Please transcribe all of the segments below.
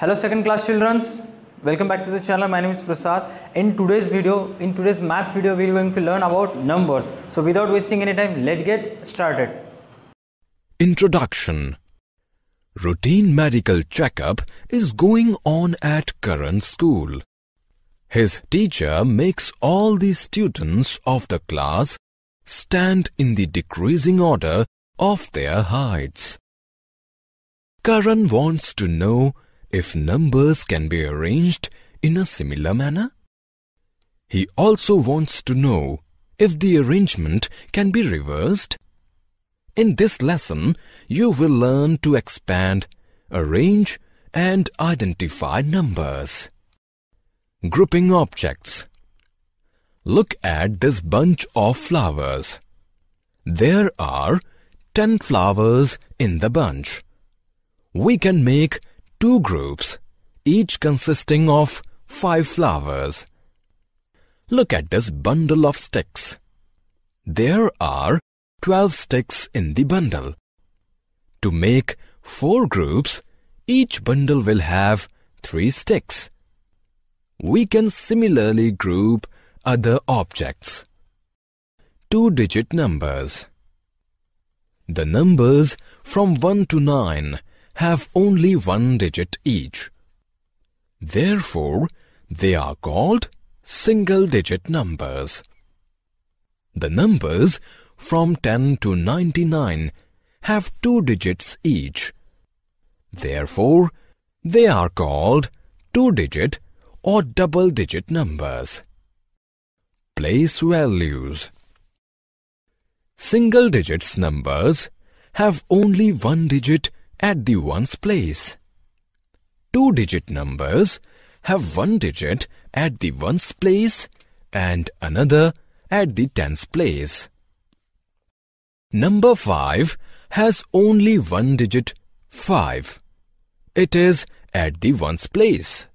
Hello second class childrens. Welcome back to the channel. My name is Prasad. In today's video, in today's math video, we are going to learn about numbers. So without wasting any time, let's get started. Introduction Routine medical checkup is going on at Karan's school. His teacher makes all the students of the class stand in the decreasing order of their heights. Karan wants to know if numbers can be arranged in a similar manner. He also wants to know if the arrangement can be reversed. In this lesson, you will learn to expand, arrange and identify numbers. Grouping objects. Look at this bunch of flowers. There are 10 flowers in the bunch. We can make two groups, each consisting of five flowers. Look at this bundle of sticks. There are 12 sticks in the bundle. To make four groups, each bundle will have three sticks. We can similarly group other objects. Two-digit numbers. The numbers from 1 to 9 have only one digit each. Therefore, they are called single-digit numbers. The numbers from 10 to 99 have two digits each. Therefore, they are called two-digit or double-digit numbers. Place values. Single digits numbers have only one digit at the ones place. Two-digit numbers have one digit at the ones place and another at the tens place. Number 5 has only one digit 5. It is at the ones place.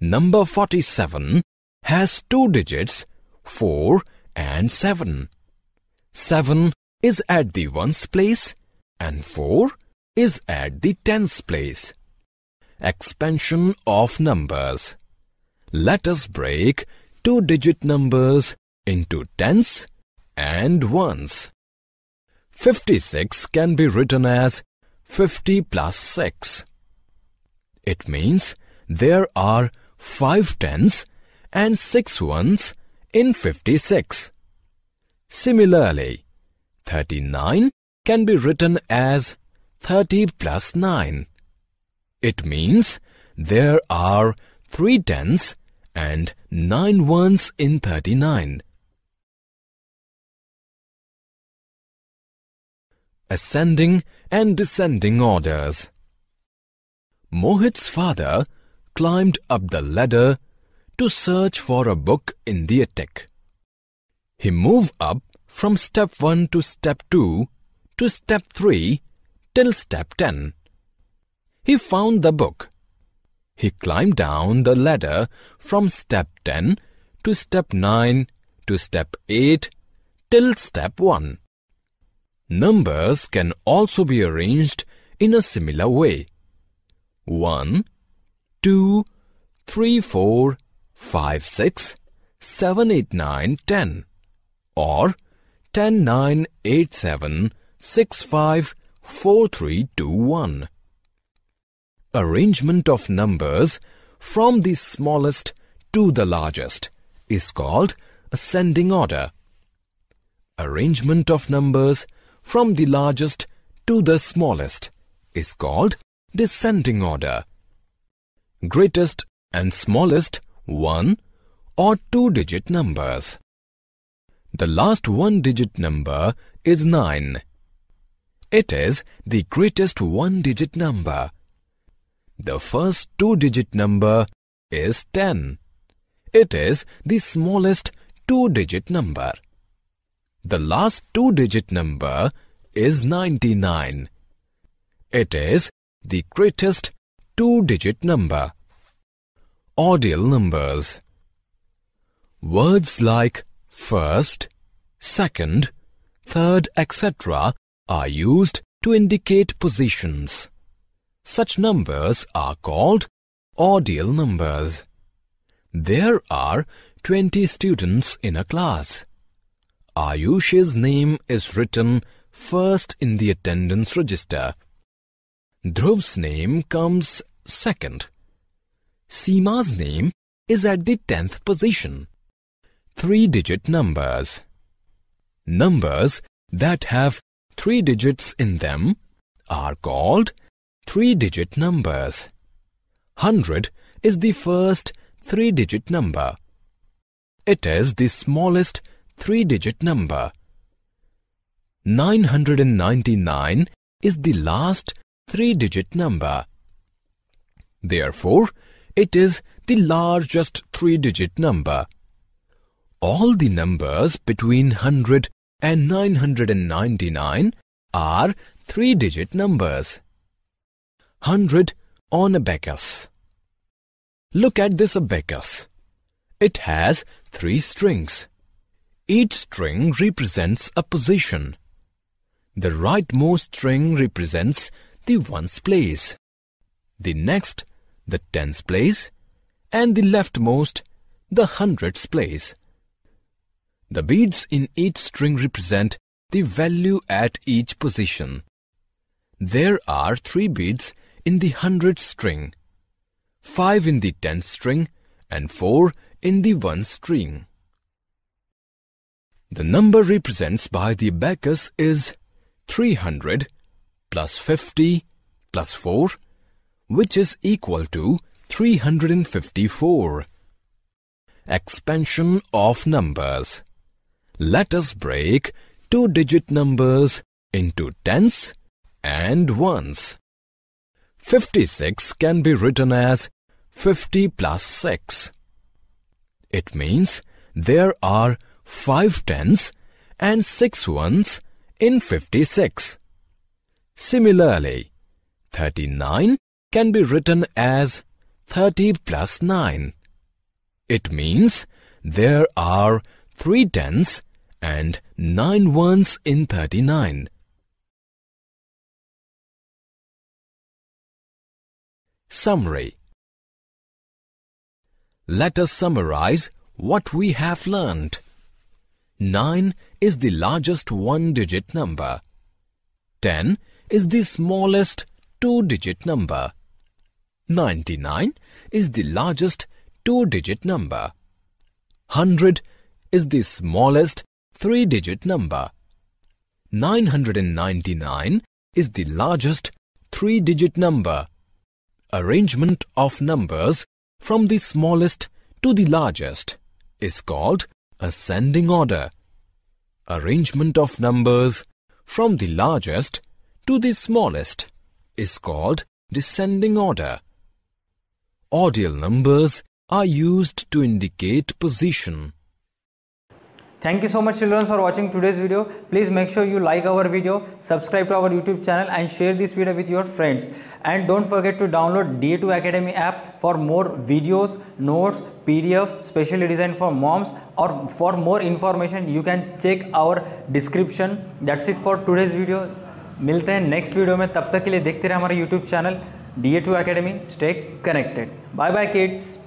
Number 47 has two digits 4 and 7. 7 is at the ones place and 4 is at the tens place. Expansion of numbers. Let us break two-digit numbers into tens and ones. 56 can be written as 50 plus 6. It means there are 5 tens and 6 ones in 56. Similarly, 39 can be written as 30 plus 9. It means there are 3 tens and 9 ones in 39. Ascending and descending orders. Mohit's father climbed up the ladder to search for a book in the attic. He moved up from step 1 to step 2 to step 3 till step 10. He found the book. He climbed down the ladder from step 10 to step 9 to step 8 till step 1. Numbers can also be arranged in a similar way. 1, 2, 3, 4, 5, 6, 7, 8, 9, 10 or 10, 9, 8, 7, 6, 5, 4, 3, 2, 1. Arrangement of numbers from the smallest to the largest is called ascending order. Arrangement of numbers from the largest to the smallest is called descending order. Greatest and smallest one or two-digit numbers. The last one-digit number is 9. It is the greatest one-digit number. The first two-digit number is 10. It is the smallest two-digit number. The last two-digit number is 99. It is the greatest two-digit number. Ordinal numbers. Words like first, second, third, etc. are used to indicate positions. Such numbers are called ordinal numbers. There are 20 students in a class. Ayush's name is written first in the attendance register. Dhruv's name comes second. Seema's name is at the 10th position. Three-digit numbers. Numbers that have three digits in them are called three-digit numbers. 100 is the first three-digit number. It is the smallest three-digit number. 999 is the last three-digit number. Therefore, it is the largest three-digit number. All the numbers between 100 and 999 are three-digit numbers. 100 on a abacus. Look at this abacus. It has three strings. Each string represents a position. The rightmost string represents the ones place, the next the tens place, and the leftmost the hundreds place. The beads in each string represent the value at each position. There are three beads in the hundred string, five in the tenth string, and four in the one string. The number represents by the abacus is 300 plus 50 plus 4, which is equal to 354. Expansion of numbers. Let us break two-digit numbers into tens and ones. 56 can be written as 50 plus 6. It means there are 5 tens and 6 ones in 56. Similarly, 39 can be written as 30 plus 9. It means there are 3 tens and 9 ones in 39. Summary Let us summarize what we have learned. 9 is the largest one-digit number. 10 is the smallest two-digit number. 99 is the largest two-digit number. 100 is the smallest three-digit number. 999 is the largest three-digit number. Arrangement of numbers from the smallest to the largest is called ascending order. Arrangement of numbers from the largest to the smallest is called descending order. Ordinal numbers are used to indicate position. Thank you so much children for watching today's video. Please make sure you like our video, subscribe to our YouTube channel and share this video with your friends. And don't forget to download DA2 Academy app for more videos, notes, PDF specially designed for moms or for more information you can check our description. That's it for today's video. मिलते हैं next video में तब तक के लिए देखते रहे हमारा YouTube channel D A to academy stay connected by by Keats